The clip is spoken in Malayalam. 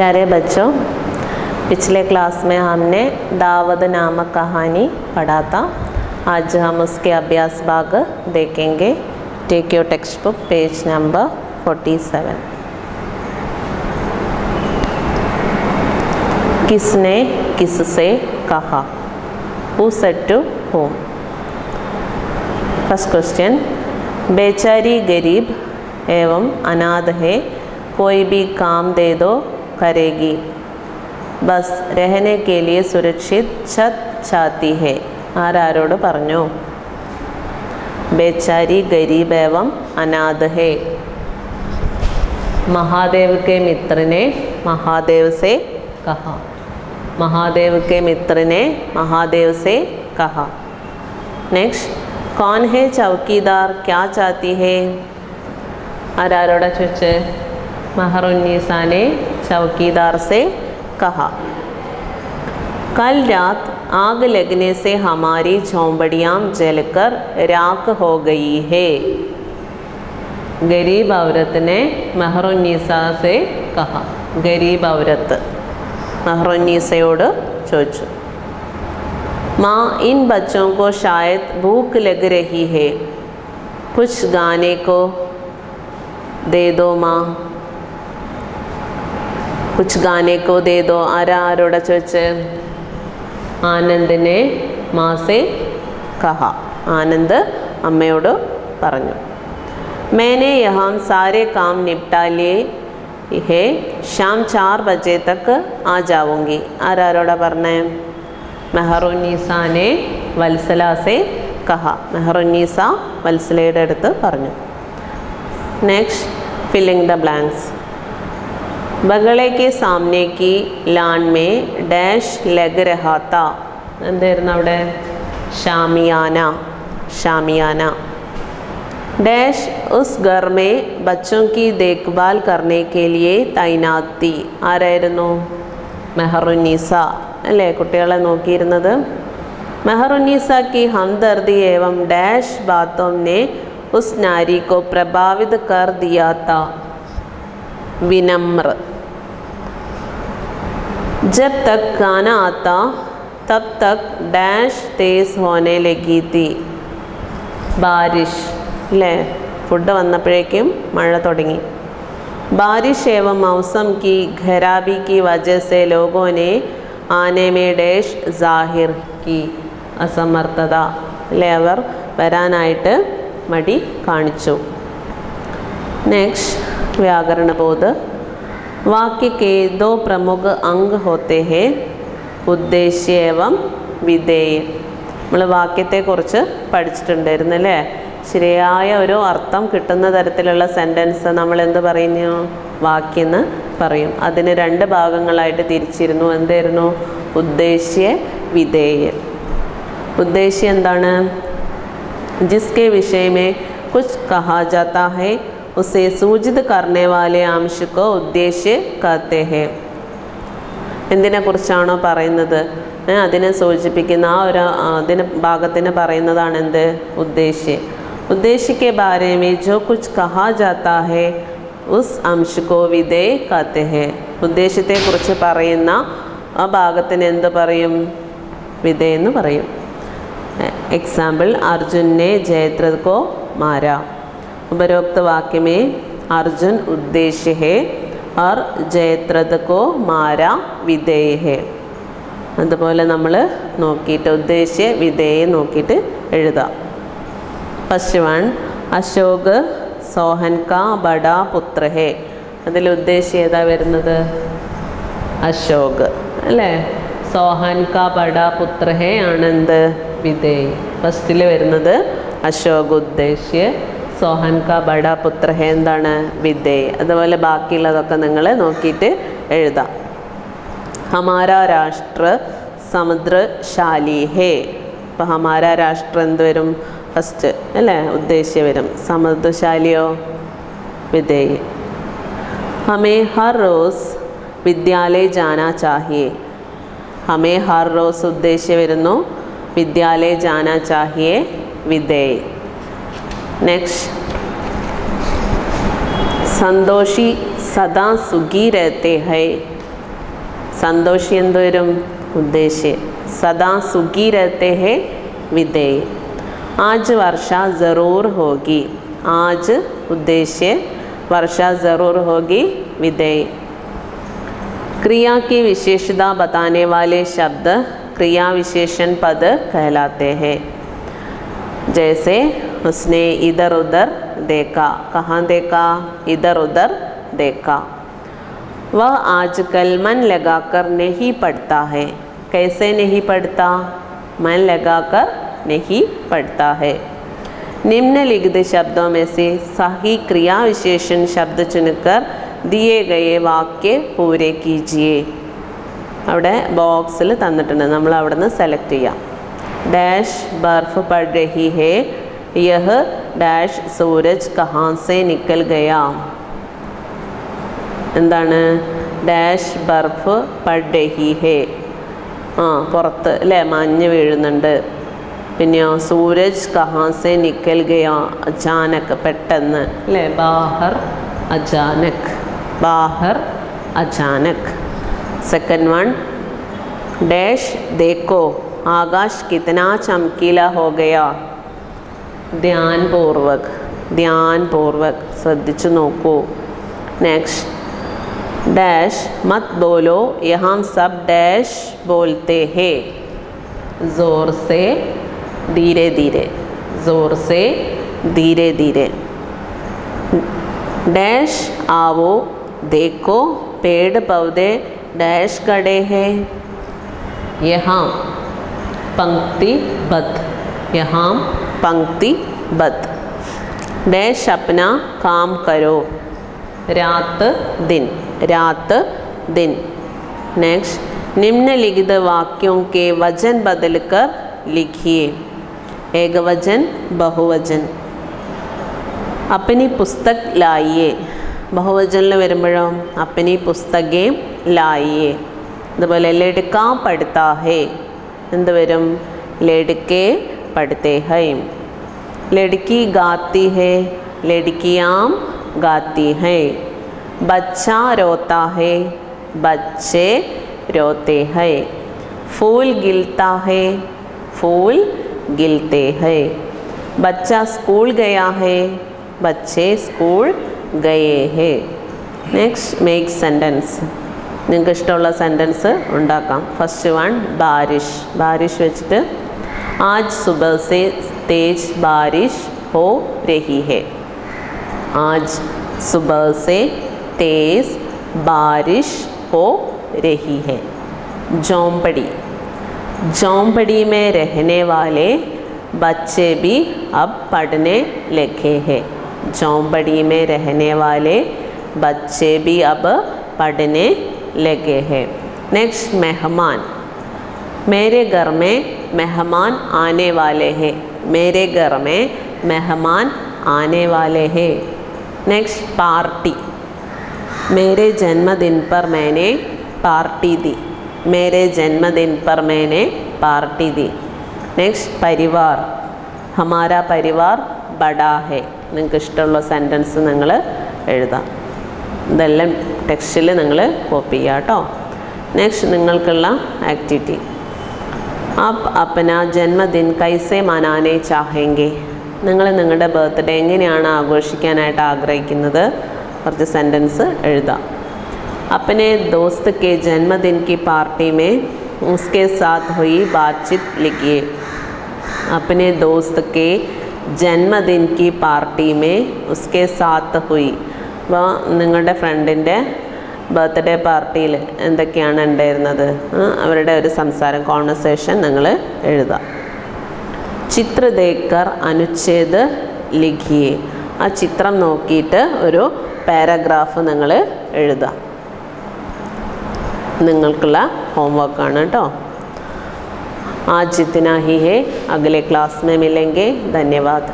प्यारे बच्चों, पिछले क्लास में हमने दावद नामक कहानी पढ़ा था। आज हम उसके अभ्यास भाग देखेंगे। Take your text book page number forty seven किसने किससे कहा? Who said to whom first question बेचारी गरीब एवं अनाथ है, कोई भी काम दे दो करेगी ബസ് രഹനെ के लिए സുരക്ഷിത് ഛത് ചാത്തി ഹെ ആരാരോട് പറഞ്ഞു ബേച്ചാരി ഗരീബ് ഏവം അനാഥ ഹെ महादेव के मित्र ने महादेव से कहा महादेव के मित्र ने महादेव से कहा नेक्स्ट कौन है चौकीदार क्या चाहती है ആരാരോടാ ചോദിച്ച് മെഹറുന്നീസ ने चौकीदार से कहा कल रात आग लगने से हमारी झोंपड़ियाँ जलकर राख हो गई है गरीब औरत ने മെഹറുന്നീസ से कहा गरीब औरत മെഹറുന്നീസയോട് ചോദിച്ചു माँ इन बच्चों को शायद भूख लग रही है कुछ गाने को दे दो माँ കുച്ച് ഗാനേക്കോ ദേദോ ആരാ ആരോട ചോദിച്ച് ആനന്ദിനെ മാസേ കഹ ആനന്ദ് അമ്മയോട് പറഞ്ഞു മേനെ യഹാം സാരേ കാം നിപ്റ്റാലിയെ ഹേ ശ്യാം ചാർ ബജേ തക്ക് ആ ജാവുങ്കി ആരാരോടെ പറഞ്ഞേ മെഹറുന്നീസാനെ വത്സലാസെ കഹ മെഹറുന്നീസ വത്സലയുടെ അടുത്ത് പറഞ്ഞു നെക്സ്റ്റ് ഫില്ലിംഗ് ദ ബ്ലാങ്ക്സ് ബഗളെ കെ സാമനെ കി ലാൻമേ ഡാഷ് ലഗ് രഹാത്ത എന്തായിരുന്നു അവിടെ? ഷാമിയാന ഷാമിയാന. ഡാഷ് ഉസ് ഗർമേ ബച്ചോ കി ദേഖ്ഭാൽ കർണേ കെ ലിയെ തൈനാത്തി. ആരായിരുന്നു? മെഹറുന്നീസ. അല്ലേ? കുട്ടികളെ നോക്കിയിരുന്നത്. മെഹറുന്നീസ കി ഹംദർദി ഏവം ഡാഷ് ബാത്തോം നെ ഉസ് നാരി കോ പ്രഭാവിത് കർ ദിയാത്ത. വിനമ്ര. जब तक गाना आता तब तक डैश तेज होने लगी थी ബാരിഷ് അല്ലേ ഫുഡ് വന്നപ്പോഴേക്കും മഴ തുടങ്ങി बारिश एवं मौसम की खराबी की वजह से लोगों ने आने में डैश जाहिर की അസമർത്ഥത അല്ലേ അവർ വരാനായിട്ട് മടി കാണിച്ചു नेक्स्ट व्याकरण बोध वाक्य के दो प्रमुख अंग होते हैं ഉദ്ദേശ്യ ഏവം വിധേയ നമ്മൾ വാക്യത്തെക്കുറിച്ച് പഠിച്ചിട്ടുണ്ടായിരുന്നു അല്ലേ ശരിയായ ഒരു അർത്ഥം കിട്ടുന്ന തരത്തിലുള്ള സെൻറ്റൻസ് നമ്മൾ എന്ത് പറയുന്നു വാക്യം എന്ന് പറയും അതിന് രണ്ട് ഭാഗങ്ങളായിട്ട് തിരിച്ചിരുന്നു എന്തായിരുന്നു ഉദ്ദേശ്യ വിധേയ ഉദ്ദേശ്യം എന്താണ് जिसके विषय में कुछ कहा जाता है उसे സൂചിത് करने वाले अंश को उद्देश्य कहते हैं എന്തിനെക്കുറിച്ചാണോ പറയുന്നത്? അതിനെ സൂചിപ്പിക്കുന്ന ആ ഒരു അതിന് ഭാഗത്തിന് പറയുന്നതാണ് എന്ത്? ഉദ്ദേശ്യ उद्देश्य के बारे में जो कुछ कहा जाता है ഉസ് അംശുക്കോ വിധേ കത്തഹെ ഉദ്ദേശത്തെക്കുറിച്ച് പറയുന്ന ആ ഭാഗത്തിന് എന്ത് പറയും? വിധേ എന്ന് പറയും. എക്സാമ്പിൾ അർജുനെ ജയദ്രഥ്കോ മാരാ. को मारा उपरोक्त वाक्य में अर्जुन उद्देश्य है और ജയദ്രഥ കോ മാര വിധേയ ഹെ അതുപോലെ നമ്മൾ നോക്കിയിട്ട് ഉദ്ദേശ്യ വിധേയ നോക്കിയിട്ട് എഴുതാം ഫസ്റ്റ് വൺ അശോക് സോഹൻ കാ ബഡ പുത്ര ഹെ അതിൽ ഉദ്ദേശ്യം ഏതാ വരുന്നത് അശോക് അല്ലേ സോഹൻ കാ ബഡ പുത്ര ഹെ ആണെന്ത് വിധേയ് ഫസ്റ്റിൽ വരുന്നത് അശോക് ഉദ്ദേശ്യ സോഹൻ കാ ബഡ പുത്ര എന്താണ് വിദ്യ? അതുപോലെ ബാക്കിയുള്ളതൊക്കെ നിങ്ങൾ നോക്കിയിട്ട് എഴുതാം. ഹമാര രാഷ്ട്ര സമുദ്രശാലി ഹേ. ഇപ്പം ഹമാര രാഷ്ട്ര എന്ത് വരും? ഫസ്റ്റ് അല്ലേ? ഉദ്ദേശ്യ വരും. സമുദ്രശാലിയോ? വിധേയ ഹമേ ഹർ റോസ് വിദ്യാലയ ജാന ചാഹിയേ. ഹമേ ഹർ റോസ് ഉദ്ദേശ്യ വരുന്നു. വിദ്യാലയ ജാന ചാഹിയേ വിധേയ നെക്സ്റ്റ് संतोषी सदा सुखी रहते हैं സന്തോഷി എന്ത് വരും ഉദ്ദേശ്യ സദാ സുഖി രഹത്തെ ഹെ വിധേയ് ആജ് വർഷ ജറൂർ ഹോഗി ആജ് ഉദ്ദേശ്യ വർഷ जरूर होगी विधेय क्रिया की विशेषता बताने वाले शब्द क्रिया विशेषण पद कहलाते हैं जैसे उसने इधर उधर देखा कहाँ देखा इधर उधर देखा वह आजकल मन लगाकर नहीं पढ़ता है कैसे नहीं पढ़ता मन लगाकर नहीं पढ़ता है निम्नलिखित शब्दों में से सही क्रिया विशेषण शब्द चुनकर दिए गए वाक्य पूरे कीजिए അവിടെ ബോക്സിൽ തന്നിട്ടുണ്ട് നമ്മൾ അവിടെ നിന്ന് സെലക്ട് ചെയ്യാം ഡാഷ് बर्फ पड़ रही है। यह ഡാഷ് സൂരജ് कहाँ से നിക്കൽ ഗയാ എന്താണ്? ഡാഷ് ബർഫ് പഡ്ഡഹി ഹേ. ആ പുറത്ത് അല്ലേ മഞ്ഞ് വീഴുന്നുണ്ട്. പിന്നെയോ സൂരജ് കഹാസെ നിക്കൽ ഗയാ? അചാനക് പെട്ടെന്ന്. അല്ലേ ബാഹർ അചാനക് ബാഹർ അചാനക് സെക്കൻഡ് വൺ. ഡാഷ് ദേക്കോ. आकाश कितना चमकीला हो गया ध्यान पूर्वक ध्यान पूर्वक श्रद्धि नोकू नेक्स्ट डैश मत बोलो यहाँ सब डैश बोलते हैं ज़ोर से धीरे धीरे ज़ोर से धीरे धीरे डैश आओ देखो पेड़ पौधे डैश खड़े हैं यहाँ पंक्तिबद्ध यहाँ पंक्तिबद्ध डैश अपना काम करो रात दिन रात दिन नेक्स्ट निम्नलिखित वाक्यों के वजन बदलकर लिखिए एक वजन बहुवचन अपनी पुस्तक लाइए ബഹുവചനിൽ വരുമ്പോഴോ അപ്പനി പുസ്തകേ ലായിയെ അതുപോലെ ലടുക്കാ പഠിത്താ ഹേ എന്ത് വരും ലടുക്കേ പഠിത്തേ ഹൈ ലടുക്കി ഗാത്തി ഹേ ലടുക്കിയാം ഗാത്തി ഹൈ बच्चा रोता है बच्चे रोते हैं फूल गिलता है फूल गिलते हैं बच्चा स्कूल गया है बच्चे स्कूल गए हैं നെക്സ്റ്റ് മേക്ക് സെൻറ്റൻസ് നിങ്ങൾക്ക് ഇഷ്ടമുള്ള സെൻറ്റൻസ് ഉണ്ടാക്കാം ഫസ്റ്റ് വൺ ബാരിഷ് ബാരിഷ് വെച്ചിട്ട് ആജ് സുബഹ സെ തേജ് ബാരിഷ് ഹോ രഹി ഹെ ആജ് सुबह से तेज़ बारिश हो रही है झोंपड़ी झोंपड़ी में रहने वाले बच्चे भी अब पढ़ने लगे हैं झोंपड़ी में रहने वाले बच्चे भी अब पढ़ने ലഗേ ഹെ നെക്സ്റ്റ് മെഹമാൻ. മേരെ ഘർ മേ മെഹമാൻ ആനെ വാലെ ഹെ മേരെ ഘർ മേ മെഹമാൻ ആനെ വാലെ ഹെ നെക്സ്റ്റ് പാർട്ടി. മേരെ ജന്മദിൻ പർ മേനെ പാർട്ടി ദി. മേരെ ജന്മദിൻ പർ മേനെ പാർട്ടി ദി. നെക്സ്റ്റ് പരിവാർ. ഹമാര പരിവാർ ബഡാ ഹെ നിങ്ങൾക്ക് ഇഷ്ടമുള്ള സെന്റൻസ് നിങ്ങൾ എഴുതാം. ഇതെല്ലാം ടെക്സ്റ്റിൽ നിങ്ങൾ കോപ്പി ചെയ്യുക കേട്ടോ നെക്സ്റ്റ് നിങ്ങൾക്കുള്ള ആക്ടിവിറ്റി ആപ്പ് അപ്പന ജന്മദിൻ കൈസെ മനാനെ ചാഹെങ്കെ നിങ്ങൾ നിങ്ങളുടെ ബർത്ത്ഡേ എങ്ങനെയാണ് ആഘോഷിക്കാനായിട്ട് ആഗ്രഹിക്കുന്നത് കുറച്ച് സെൻറ്റൻസ് എഴുതാം अपने दोस्त के जन्मदिन की पार्टी में उसके साथ हुई बातचीत लिखिए अपने दोस्त के जन्मदिन की पार्टी में उसके साथ हुई അപ്പോൾ നിങ്ങളുടെ ഫ്രണ്ടിന്റെ ബർത്ത്ഡേ പാർട്ടിയിൽ എന്തൊക്കെയാണ് ഉണ്ടായിരുന്നത്? അവരുടെ ഒരു സംസാരം കോൺവെർസേഷൻ നിങ്ങൾ എഴുതുക. ചിത്രദേക്കർ അനുച്ഛേദ് ലിഖിയെ. ആ ചിത്രം നോക്കിയിട്ട് ഒരു പാരഗ്രാഫ് നിങ്ങൾ എഴുതുക. നിങ്ങൾക്കുള്ള ഹോംവർക്കാണ് കേട്ടോ. आज जितना ही है अगले क्लास में मिलेंगे धन्यवाद